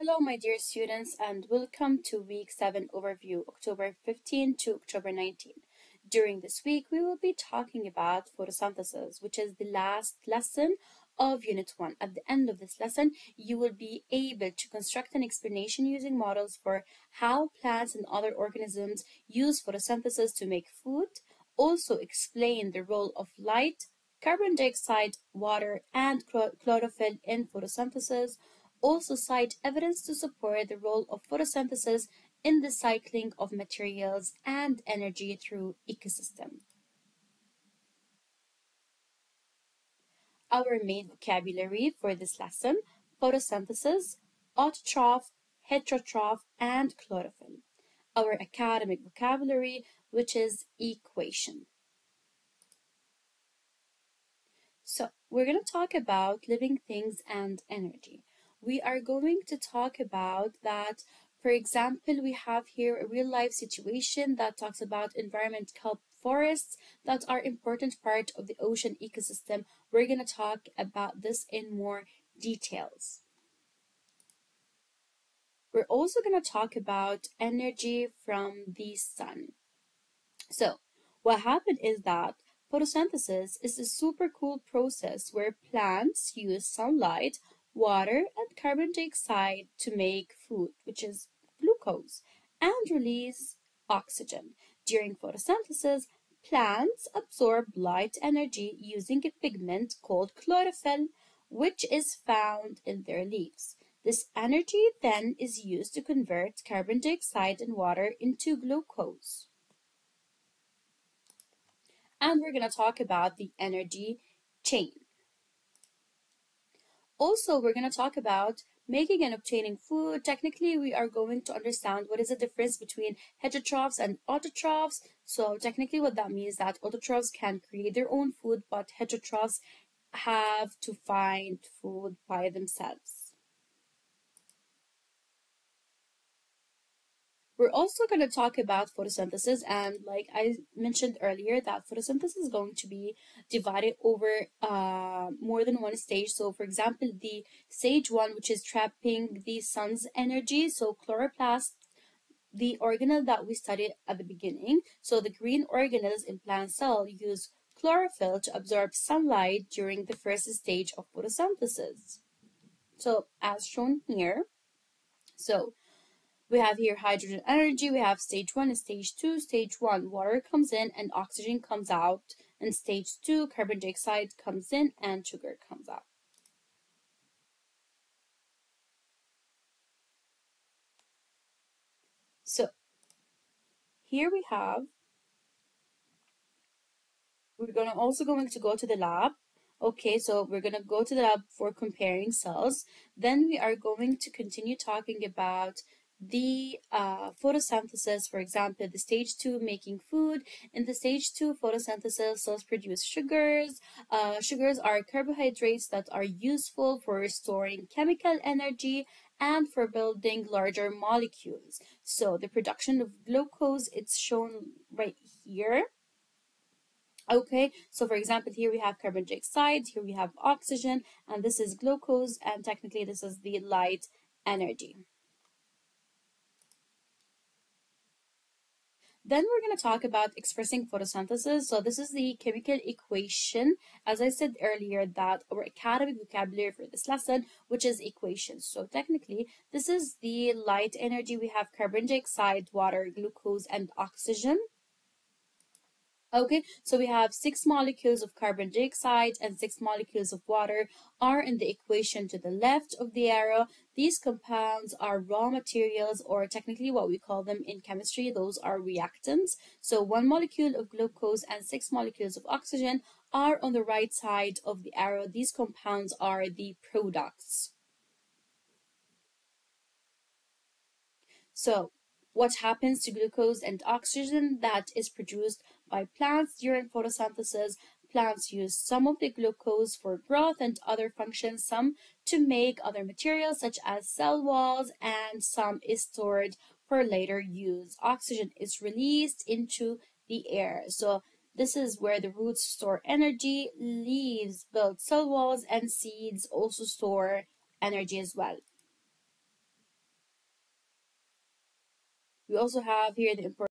Hello, my dear students, and welcome to Week 7 Overview, October 15 to October 19. During this week, we will be talking about photosynthesis, which is the last lesson of Unit 1. At the end of this lesson, you will be able to construct an explanation using models for how plants and other organisms use photosynthesis to make food, also explain the role of light, carbon dioxide, water, and chlorophyll in photosynthesis, also cite evidence to support the role of photosynthesis in the cycling of materials and energy through ecosystem. Our main vocabulary for this lesson, photosynthesis, autotroph, heterotroph, and chlorophyll. Our academic vocabulary, which is equation. So, we're going to talk about living things and energy we are going to talk about that for example, we have here a real life situation that talks about environment kelp forests that are important part of the ocean ecosystem. We're going to talk about this in more details. We're also going to talk about energy from the sun. So, what happened is that photosynthesis is a super cool process where plants use sunlight water, and carbon dioxide to make food, which is glucose, and release oxygen. During photosynthesis, plants absorb light energy using a pigment called chlorophyll, which is found in their leaves. This energy then is used to convert carbon dioxide and water into glucose. And we're going to talk about the energy chain. Also, we're going to talk about making and obtaining food. Technically, we are going to understand what is the difference between heterotrophs and autotrophs. So technically what that means that autotrophs can create their own food, but heterotrophs have to find food by themselves. We're also going to talk about photosynthesis and like I mentioned earlier that photosynthesis is going to be divided over uh, more than one stage. So for example, the stage one, which is trapping the sun's energy. So chloroplast, the organelle that we studied at the beginning. So the green organelles in plant cell use chlorophyll to absorb sunlight during the first stage of photosynthesis. So as shown here, so we have here hydrogen energy, we have stage one and stage two. Stage one, water comes in and oxygen comes out. And stage two, carbon dioxide comes in and sugar comes out. So here we have, we're going to also going to go to the lab. Okay, so we're going to go to the lab for comparing cells. Then we are going to continue talking about the uh, photosynthesis, for example, the stage two making food. In the stage two photosynthesis, cells produce sugars. Uh, sugars are carbohydrates that are useful for storing chemical energy and for building larger molecules. So the production of glucose, it's shown right here. Okay, so for example, here we have carbon dioxide, here we have oxygen, and this is glucose, and technically this is the light energy. Then we're going to talk about expressing photosynthesis. So this is the chemical equation, as I said earlier, that our academic vocabulary for this lesson, which is equations. So technically, this is the light energy. We have carbon dioxide, water, glucose, and oxygen. Okay, so we have six molecules of carbon dioxide and six molecules of water are in the equation to the left of the arrow. These compounds are raw materials or technically what we call them in chemistry, those are reactants. So one molecule of glucose and six molecules of oxygen are on the right side of the arrow. These compounds are the products. So what happens to glucose and oxygen that is produced by plants during photosynthesis. Plants use some of the glucose for growth and other functions, some to make other materials such as cell walls, and some is stored for later use. Oxygen is released into the air. So this is where the roots store energy, leaves build cell walls, and seeds also store energy as well. We also have here the importance